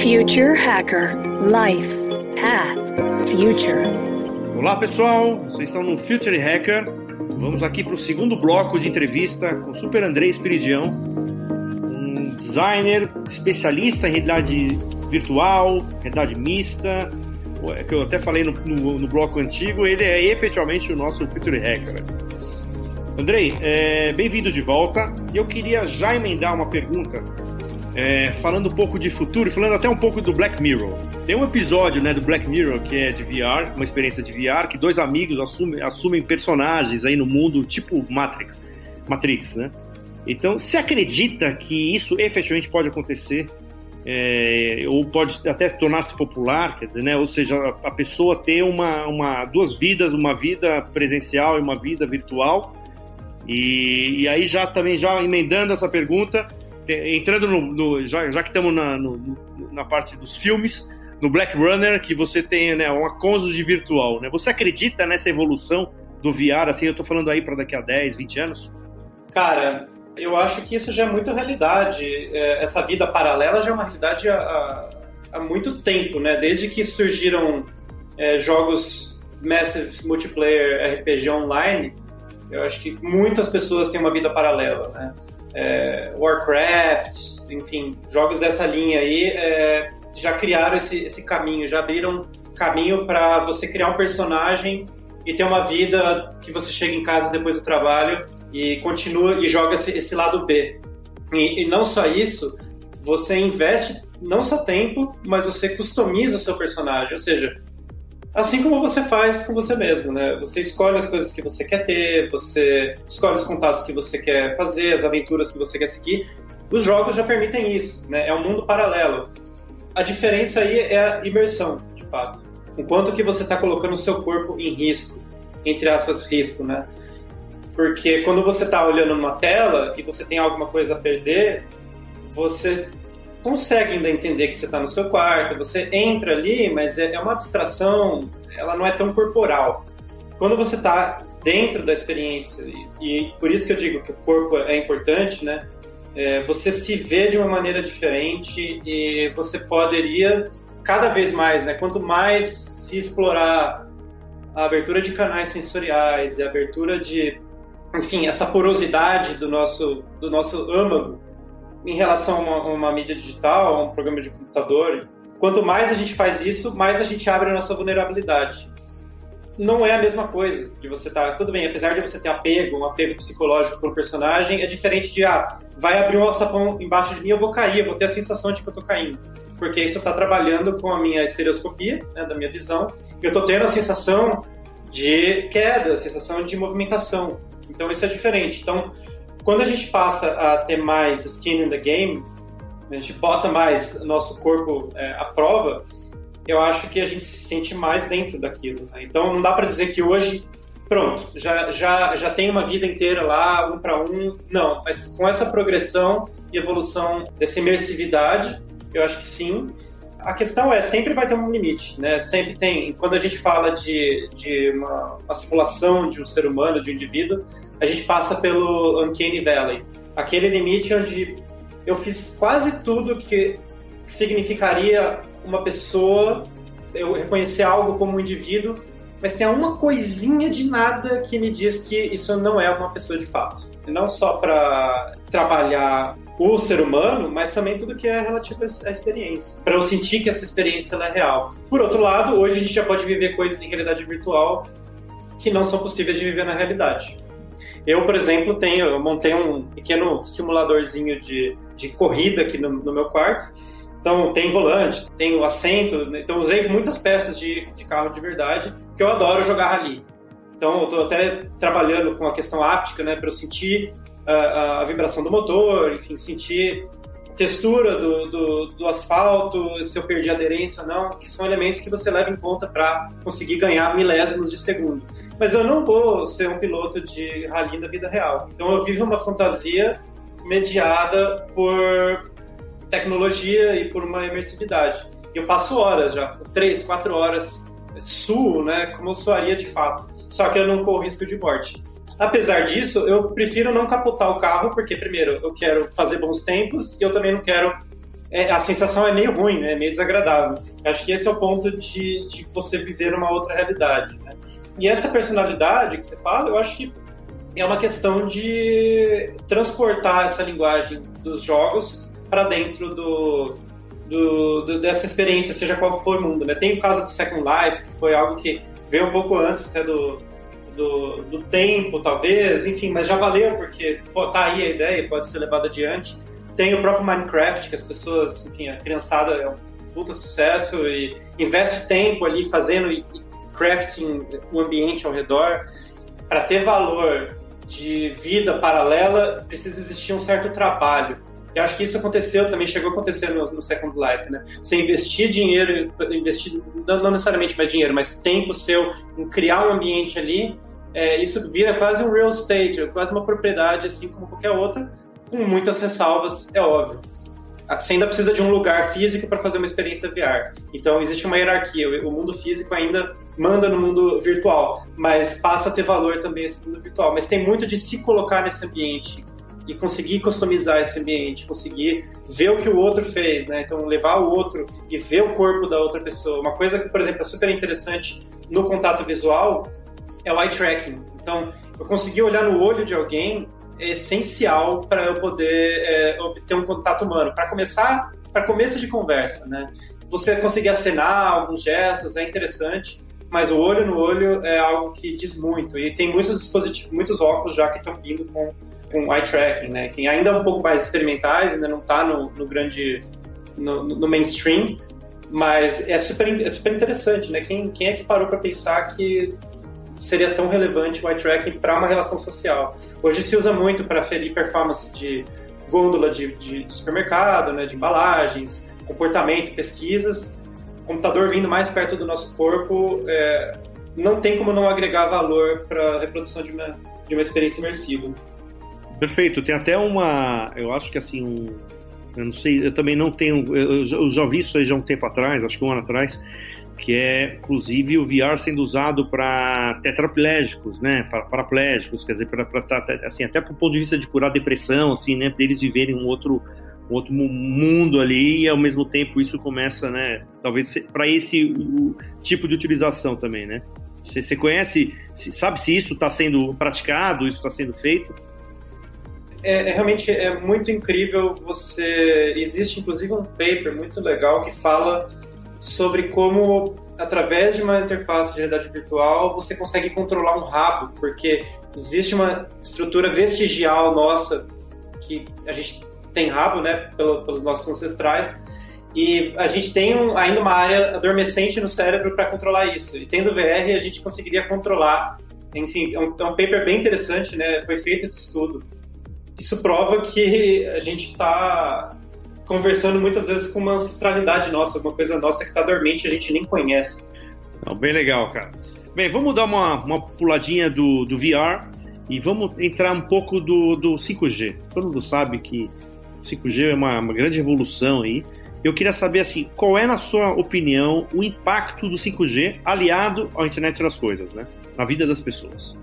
Future Hacker Life Path Future. Olá pessoal, vocês estão no Future Hacker. Vamos aqui para o segundo bloco de entrevista com o Super André Espiridião, um designer especialista em realidade virtual, realidade mista, é que eu até falei no, no, no, bloco antigo, ele é efetivamente o nosso Future Hacker. Andrei, é, bem-vindo de volta. Eu queria já emendar uma pergunta, é, falando um pouco de futuro, falando até um pouco do Black Mirror. Tem um episódio né, do Black Mirror que é de VR, uma experiência de VR, que dois amigos assumem, assumem personagens aí no mundo, tipo Matrix, Matrix, né? Então, você acredita que isso efetivamente pode acontecer é, ou pode até tornar-se popular, quer dizer, né? Ou seja, a pessoa ter uma, uma, duas vidas, uma vida presencial e uma vida virtual. E, e aí já também já emendando essa pergunta, entrando no, no já, já, que estamos na, na parte dos filmes, no Black Runner, que você tem né, uma cônjuge virtual, né? Você acredita nessa evolução do VR, assim, eu estou falando aí para daqui a 10, 20 anos? Cara, eu acho que isso já é muito realidade. É, essa vida paralela já é uma realidade há, há muito tempo, né? Desde que surgiram é, jogos Massive Multiplayer RPG Online, eu acho que muitas pessoas têm uma vida paralela, né? É, Warcraft, enfim, jogos dessa linha aí é, já criaram esse, esse caminho, já abriram caminho para você criar um personagem e ter uma vida que você chega em casa depois do trabalho e continua e joga esse, esse lado B. E, e, não só isso, você investe não só tempo, mas você customiza o seu personagem, ou seja, assim como você faz com você mesmo, né? Você escolhe as coisas que você quer ter, você escolhe os contatos que você quer fazer, as aventuras que você quer seguir. Os jogos já permitem isso, né? É um mundo paralelo. A diferença aí é a imersão, de fato. Enquanto que você está colocando o seu corpo em risco, entre aspas, risco, né? Porque quando você está olhando numa tela e você tem alguma coisa a perder, você consegue ainda entender que você está no seu quarto, você entra ali, mas é, é uma abstração, ela não é tão corporal. Quando você está dentro da experiência, e, e, por isso que eu digo que o corpo é importante, né? É, você se vê de uma maneira diferente e você poderia cada vez mais, né? Quanto mais se explorar a abertura de canais sensoriais e a abertura de enfim, essa porosidade do nosso, do nosso âmago em relação a uma, uma, mídia digital, a um programa de computador. Quanto mais a gente faz isso, mais a gente abre a nossa vulnerabilidade. Não é a mesma coisa de você estar. Tá, tudo bem, apesar de você ter apego, um apego psicológico com o personagem, é diferente de, ah, vai abrir um alçapão embaixo de mim, eu vou cair, eu vou ter a sensação de que eu tô caindo. Porque isso está trabalhando com a minha estereoscopia, né, da minha visão, e eu tô tendo a sensação de queda, a sensação de movimentação. Então isso é diferente. Então, quando a gente passa a ter mais skin in the game, a gente bota mais nosso corpo é, à prova, eu acho que a gente se sente mais dentro daquilo. Né? Então não dá para dizer que hoje, pronto, já, já, já tem uma vida inteira lá, um para um. Não, mas com essa progressão e evolução dessa imersividade, eu acho que sim. A questão é, sempre vai ter um limite, né? Sempre tem. Quando a gente fala de, de uma, uma simulação de um ser humano, de um indivíduo, a gente passa pelo Uncanny Valley. Aquele limite onde eu fiz quase tudo que significaria uma pessoa, eu reconhecer algo como um indivíduo, mas tem uma coisinha de nada que me diz que isso não é uma pessoa de fato. Não só para trabalhar o ser humano, mas também tudo que é relativo à experiência. Para eu sentir que essa experiência é real. Por outro lado, hoje a gente já pode viver coisas em realidade virtual que não são possíveis de viver na realidade. Eu, por exemplo, tenho, eu montei um pequeno simuladorzinho de, de corrida aqui no, no meu quarto. Então, tem volante, tem o assento. Então, usei muitas peças de, de carro de verdade, que eu adoro jogar rally. Então, eu estou até trabalhando com a questão áptica, né, para eu sentir a, vibração do motor, enfim, sentir textura do, do, do, asfalto, se eu perdi aderência ou não, que são elementos que você leva em conta para conseguir ganhar milésimos de segundo. Mas eu não vou ser um piloto de rally da vida real. Então eu vivo uma fantasia mediada por tecnologia e por uma imersividade. Eu passo horas já, três, quatro horas, suo, né, como eu suaria de fato. Só que eu não corro risco de morte. Apesar disso, eu prefiro não capotar o carro, porque, primeiro, eu quero fazer bons tempos e eu também não quero é, a sensação é meio ruim, né? meio desagradável. Acho que esse é o ponto de, de você viver uma outra realidade. Né? E essa personalidade que você fala, eu acho que é uma questão de transportar essa linguagem dos jogos para dentro do, do, do, dessa experiência, seja qual for o mundo. Né? Tem o caso do Second Life, que foi algo que veio um pouco antes até do, do, do tempo, talvez, enfim, mas já valeu, porque pô, tá aí a ideia, pode ser levada adiante. Tem o próprio Minecraft, que as pessoas, enfim, a criançada é um puta sucesso e investe tempo ali fazendo e crafting o ambiente ao redor. Para ter valor de vida paralela, precisa existir um certo trabalho. Eu acho que isso aconteceu também, chegou a acontecer no, no Second Life, né? Você investir dinheiro, investir, não necessariamente mais dinheiro, mas tempo seu em criar um ambiente ali, é, isso vira quase um real estate, quase uma propriedade, assim como qualquer outra, com muitas ressalvas, é óbvio. Você ainda precisa de um lugar físico para fazer uma experiência VR. Então, existe uma hierarquia. O mundo físico ainda manda no mundo virtual, mas passa a ter valor também esse mundo virtual. Mas tem muito de se colocar nesse ambiente e conseguir customizar esse ambiente, conseguir ver o que o outro fez, né? Então, levar o outro e ver o corpo da outra pessoa. Uma coisa que, por exemplo, é super interessante no contato visual é o eye tracking. Então, eu conseguir olhar no olho de alguém é essencial para eu poder é, obter um contato humano. Para começar, para começo de conversa, né? Você conseguir acenar alguns gestos é interessante, mas o olho no olho é algo que diz muito. E tem muitos dispositivos, muitos óculos já que estão vindo com, com eye tracking, né? Que ainda é um pouco mais experimentais, ainda não está no, no, grande, no, no mainstream, mas é super, é super interessante, né? Quem, quem é que parou para pensar que seria tão relevante o eye tracking para uma relação social. Hoje se usa muito para ferir performance de gôndola de, de, de supermercado, né, de embalagens, comportamento, pesquisas. O computador vindo mais perto do nosso corpo, é, não tem como não agregar valor para a reprodução de uma, de uma experiência imersiva. Perfeito. Tem até uma, eu acho que assim, um, eu não sei, eu também não tenho, eu, eu já vi isso aí já um tempo atrás, acho que um ano atrás, que é inclusive o VR sendo usado para tetraplégicos, né, para paraplégicos, quer dizer, para assim até para o ponto de vista de curar depressão, assim, né, deles viverem um outro um outro mundo ali e ao mesmo tempo isso começa, né, talvez para esse tipo de utilização também, né? Você, você conhece, sabe se isso está sendo praticado, isso está sendo feito? É, é, realmente é muito incrível. Você existe inclusive um paper muito legal que fala sobre como, através de uma interface de realidade virtual, você consegue controlar um rabo, porque existe uma estrutura vestigial nossa que a gente tem rabo, né, pelos nossos ancestrais, e a gente tem um, ainda uma área adormecente no cérebro para controlar isso. E tendo VR, a gente conseguiria controlar. Enfim, é um, é um paper bem interessante, né? Foi feito esse estudo. Isso prova que a gente está conversando muitas vezes com uma ancestralidade nossa, uma coisa nossa que está dormente e a gente nem conhece. Não, bem legal, cara. Bem, vamos dar uma, uma puladinha do, do VR e vamos entrar um pouco do, do 5G. Todo mundo sabe que o 5G é uma, uma grande revolução aí. Eu queria saber, assim, qual é, na sua opinião, o impacto do 5G aliado à internet das coisas, né? Na vida das pessoas.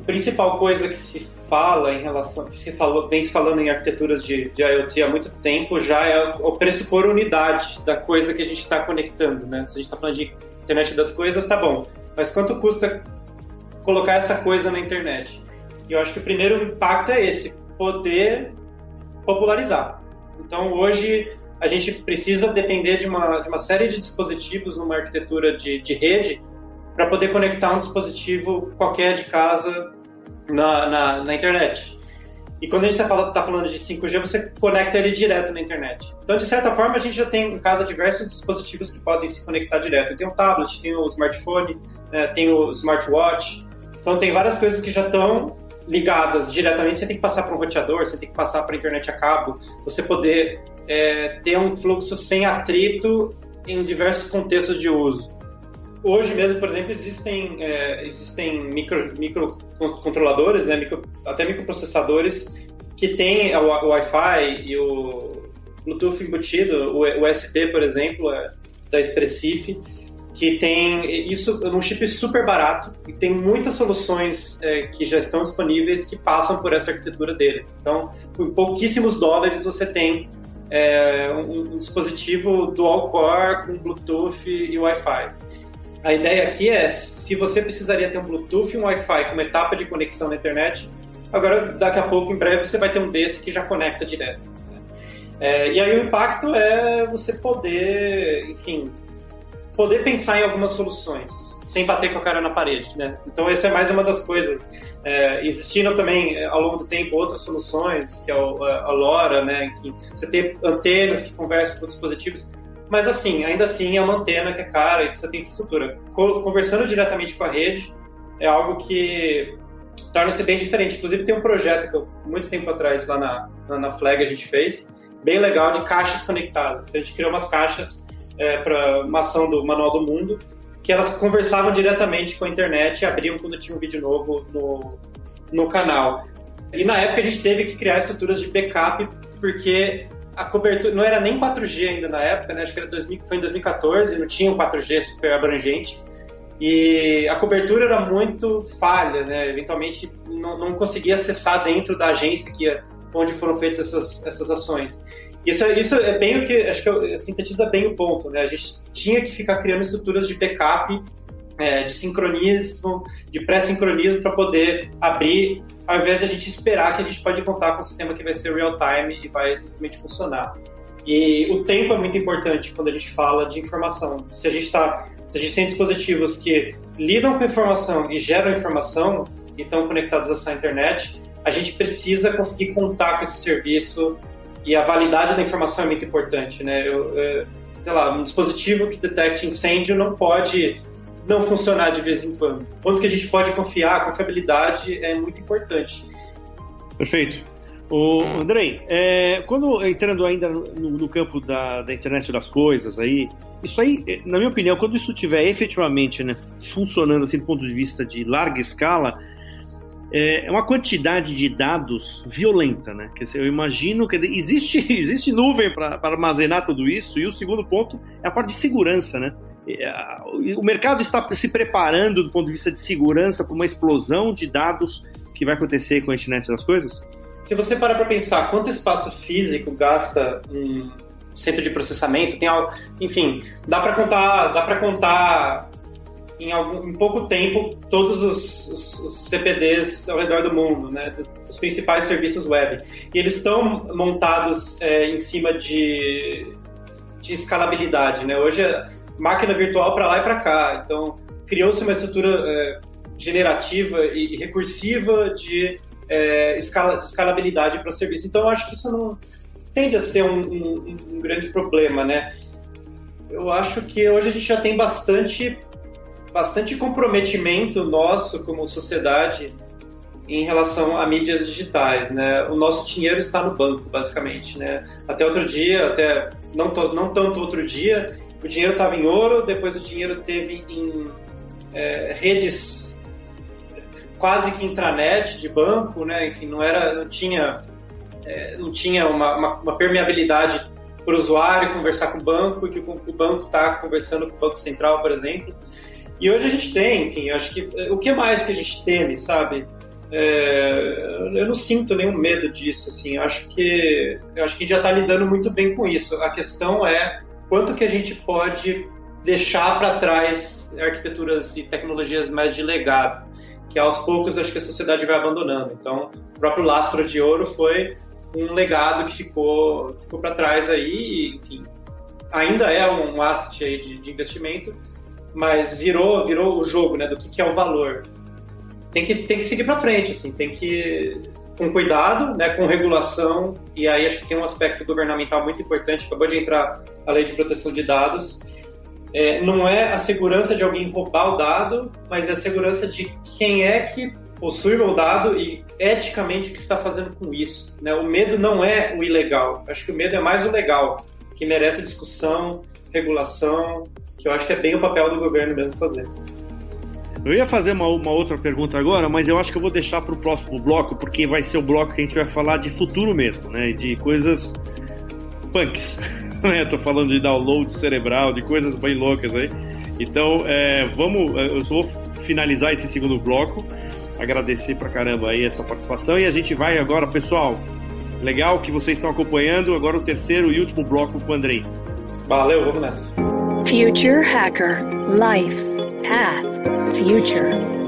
A principal coisa que se fala em relação, se falou, vem se falando em arquiteturas de, de IoT há muito tempo, já é o pressupor unidade da coisa que a gente está conectando, né? Se a gente está falando de internet das coisas, tá bom. Mas quanto custa colocar essa coisa na internet? E eu acho que o primeiro impacto é esse, poder popularizar. Então hoje a gente precisa depender de uma, de uma série de dispositivos numa arquitetura de, de rede para poder conectar um dispositivo qualquer de casa na, na, na internet. E quando a gente está tá falando de 5G, você conecta ele direto na internet. Então, de certa forma, a gente já tem em casa diversos dispositivos que podem se conectar direto. Tem o tablet, tem o smartphone, né, tem o smartwatch. Então, tem várias coisas que já estão ligadas diretamente. Você tem que passar para um roteador, você tem que passar para a internet a cabo, você poder é, ter um fluxo sem atrito em diversos contextos de uso. Hoje mesmo, por exemplo, existem, é, existem micro, microcontroladores, né, micro, até microprocessadores que têm o, o Wi-Fi e o Bluetooth embutido, o USB, por exemplo, é, da Expressif, que tem isso num chip super barato e tem muitas soluções é, que já estão disponíveis que passam por essa arquitetura deles. Então, por pouquíssimos dólares você tem é, um, um, dispositivo dual-core com Bluetooth e Wi-Fi. A ideia aqui é, se você precisaria ter um Bluetooth e um Wi-Fi como etapa de conexão na internet, agora, daqui a pouco, em breve, você vai ter um desse que já conecta direto. Né? É, e aí o impacto é você poder, enfim, poder pensar em algumas soluções sem bater com a cara na parede, né? Então essa é mais uma das coisas. É, também ao longo do tempo outras soluções, que é a LoRa, né? Enfim, você tem antenas que conversam com dispositivos, mas assim, ainda assim é uma antena que é cara e precisa ter infraestrutura. Conversando diretamente com a rede é algo que torna-se bem diferente. Inclusive tem um projeto que eu, muito tempo atrás lá na, na, Flag a gente fez, bem legal de caixas conectadas. Então, a gente criou umas caixas é, para uma ação do Manual do Mundo, que elas conversavam diretamente com a internet e abriam quando tinha um vídeo novo no, no canal. E na época a gente teve que criar estruturas de backup, porque a cobertura não era nem 4G ainda na época, né? Acho que era 2000, foi em 2014, não tinha um 4G super abrangente. E a cobertura era muito falha, né? Eventualmente não, não conseguia acessar dentro da agência que onde foram feitas essas, essas ações. Isso, isso é bem o que, acho que sintetiza bem o ponto, né? A gente tinha que ficar criando estruturas de backup, é, de sincronismo, de pré-sincronismo para poder abrir, ao invés de a gente esperar que a gente pode contar com um sistema que vai ser real-time e vai simplesmente funcionar. E o tempo é muito importante quando a gente fala de informação. Se a gente está se a gente tem dispositivos que lidam com informação e geram informação e estão conectados a essa internet, a gente precisa conseguir contar com esse serviço e a validade da informação é muito importante, né? Eu, eu, sei lá, um dispositivo que detecte incêndio não pode não funcionar de vez em quando. Quanto que a gente pode confiar, a confiabilidade é muito importante. Perfeito. O Andrei, é, quando entrando ainda no, no campo da, da, internet das coisas aí, isso aí, na minha opinião, quando isso estiver efetivamente né, funcionando assim do ponto de vista de larga escala, é, é uma quantidade de dados violenta, né? Quer dizer, eu imagino que existe, existe nuvem para armazenar tudo isso, e o segundo ponto é a parte de segurança, né? É, o mercado está se preparando do ponto de vista de segurança para uma explosão de dados que vai acontecer com a internet das coisas? Se você parar para pensar quanto espaço físico gasta um centro de processamento, tem algo, enfim, dá para contar, dá para contar em, algum, em pouco tempo todos os, os, os, CPDs ao redor do mundo, né, dos principais serviços web. E eles estão montados é, em cima de, de escalabilidade. Né? Hoje máquina virtual para lá e para cá. Então, criou-se uma estrutura é, generativa e recursiva de é, escala, escalabilidade para serviço. Então, eu acho que isso não tende a ser um, um, um grande problema, né? Eu acho que hoje a gente já tem bastante bastante comprometimento nosso como sociedade em relação a mídias digitais, né? O nosso dinheiro está no banco, basicamente, né? Até outro dia, até não, não tanto outro dia, o dinheiro estava em ouro, depois o dinheiro teve em é, redes quase que intranet de banco, né? Enfim, não era, não tinha, é, não tinha uma, uma, uma permeabilidade para o usuário conversar com o banco e que o banco está conversando com o banco central, por exemplo. E hoje a gente tem, enfim, acho que o que mais que a gente teme, sabe? É, eu não sinto nenhum medo disso, assim. Acho que acho que já está lidando muito bem com isso. A questão é quanto que a gente pode deixar para trás arquiteturas e tecnologias mais de legado, que aos poucos acho que a sociedade vai abandonando. Então, o próprio lastro de ouro foi um legado que ficou ficou para trás aí, enfim, ainda é um asset aí de, de investimento, mas virou, virou o jogo, né, do que, que é o valor. Tem que, tem que seguir para frente, assim, tem que com cuidado, né, com regulação, e aí acho que tem um aspecto governamental muito importante, acabou de entrar a lei de proteção de dados, é, não é a segurança de alguém roubar o dado, mas é a segurança de quem é que possui o dado e eticamente o que está fazendo com isso. Né? O medo não é o ilegal, acho que o medo é mais o legal, que merece discussão, regulação, que eu acho que é bem o papel do governo mesmo fazer. Eu ia fazer uma, uma outra pergunta agora, mas eu acho que eu vou deixar para o próximo bloco, porque vai ser o bloco que a gente vai falar de futuro mesmo, né? De coisas punks. Né? Tô falando de download cerebral, de coisas bem loucas aí. Então, é, vamos. É, eu só vou finalizar esse segundo bloco. Agradecer pra caramba aí essa participação. E a gente vai agora, pessoal. Legal que vocês estão acompanhando. Agora o terceiro e último bloco com o Andrei. Valeu, vamos nessa. Future Hacker Life Path Future.